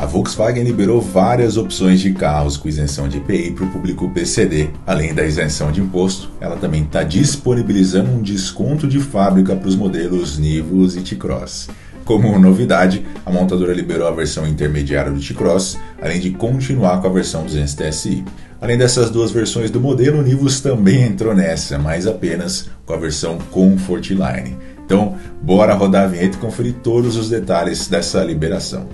A Volkswagen liberou várias opções de carros com isenção de IPI para o público PCD. Além da isenção de imposto, ela também está disponibilizando um desconto de fábrica para os modelos Nivus e T-Cross. Como novidade, a montadora liberou a versão intermediária do T-Cross, além de continuar com a versão 200 TSI. Além dessas duas versões do modelo, o Nivus também entrou nessa, mas apenas com a versão Comfort Line. Então, bora rodar a vinheta e conferir todos os detalhes dessa liberação.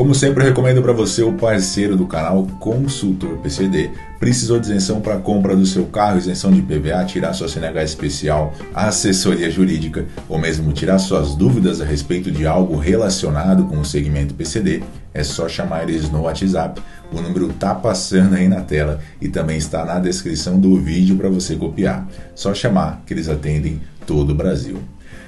Como sempre, eu recomendo para você o parceiro do canal Consultor PCD. Precisou de isenção para compra do seu carro, isenção de PVA, tirar sua CNH especial, assessoria jurídica ou mesmo tirar suas dúvidas a respeito de algo relacionado com o segmento PCD? É só chamar eles no WhatsApp. O número está passando aí na tela e também está na descrição do vídeo para você copiar. Só chamar que eles atendem todo o Brasil.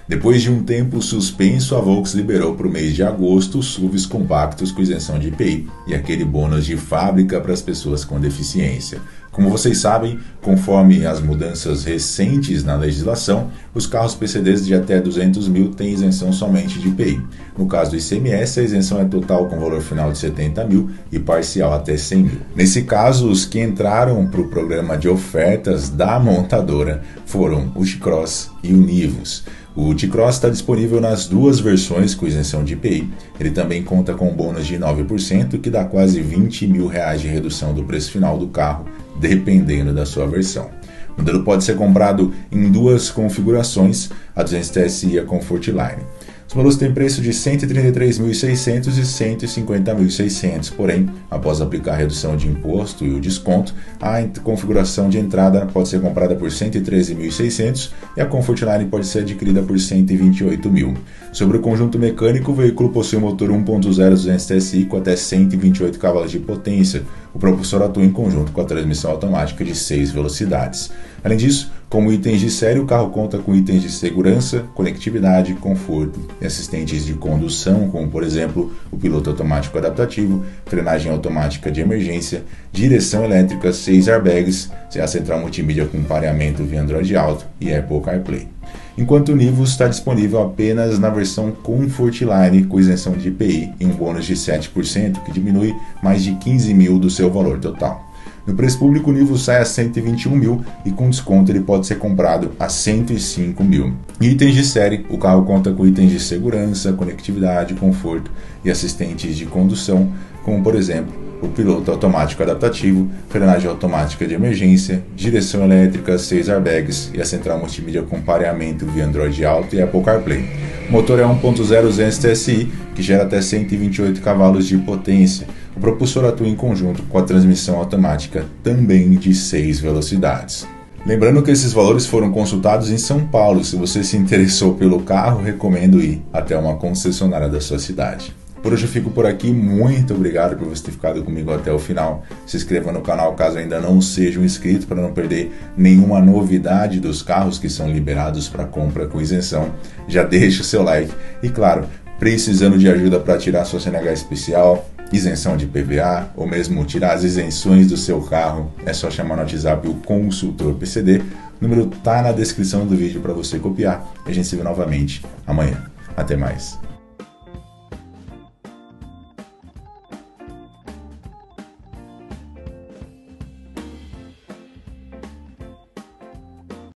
Depois de um tempo suspenso, a Volks liberou para o mês de agosto os SUVs compactos com isenção de IPI e aquele bônus de fábrica para as pessoas com deficiência. Como vocês sabem, conforme as mudanças recentes na legislação, os carros PCDs de até 200 mil têm isenção somente de IPI. No caso do ICMS, a isenção é total com valor final de 70 mil e parcial até 100 mil. Nesse caso, os que entraram para o programa de ofertas da montadora foram o T-Cross e o Nivus. O T-Cross está disponível nas duas versões com isenção de IPI. Ele também conta com um bônus de 9%, que dá quase 20 mil reais de redução do preço final do carro, dependendo da sua versão. O modelo pode ser comprado em duas configurações, a 200 TSI e a Comfort Line. Os modelos têm preço de 133.600 e 150.600, porém, após aplicar a redução de imposto e o desconto, a configuração de entrada pode ser comprada por 113.600 e a Comfortline pode ser adquirida por 128.000. Sobre o conjunto mecânico, o veículo possui um motor 1.0 200 TSI com até 128 cavalos de potência. O propulsor atua em conjunto com a transmissão automática de 6 velocidades. Além disso, como itens de série, o carro conta com itens de segurança, conectividade, conforto e assistentes de condução, como por exemplo o piloto automático adaptativo, frenagem automática de emergência, direção elétrica, 6 airbags, a central multimídia com pareamento via Android Auto e Apple CarPlay enquanto o Nivus está disponível apenas na versão Comfort Line com isenção de IPI e um bônus de 7% que diminui mais de 15 mil do seu valor total. No preço público, o Nivus sai a 121 mil e com desconto ele pode ser comprado a 105 mil. Itens de série: o carro conta com itens de segurança, conectividade, conforto e assistentes de condução, como por exemplo o piloto automático adaptativo, frenagem automática de emergência, direção elétrica, 6 airbags e a central multimídia com pareamento via Android Auto e Apple CarPlay. O motor é 1.0 200 TSI, que gera até 128 cavalos de potência. O propulsor atua em conjunto com a transmissão automática, também de 6 velocidades. Lembrando que esses valores foram consultados em São Paulo. Se você se interessou pelo carro, recomendo ir até uma concessionária da sua cidade. Por hoje eu fico por aqui. Muito obrigado por você ter ficado comigo até o final. Se inscreva no canal caso ainda não seja um inscrito para não perder nenhuma novidade dos carros que são liberados para compra com isenção. Já deixa o seu like e claro, precisando de ajuda para tirar sua CNH especial, isenção de PVA ou mesmo tirar as isenções do seu carro, é só chamar no WhatsApp o consultor PCD. O número tá na descrição do vídeo para você copiar. A gente se vê novamente amanhã. Até mais.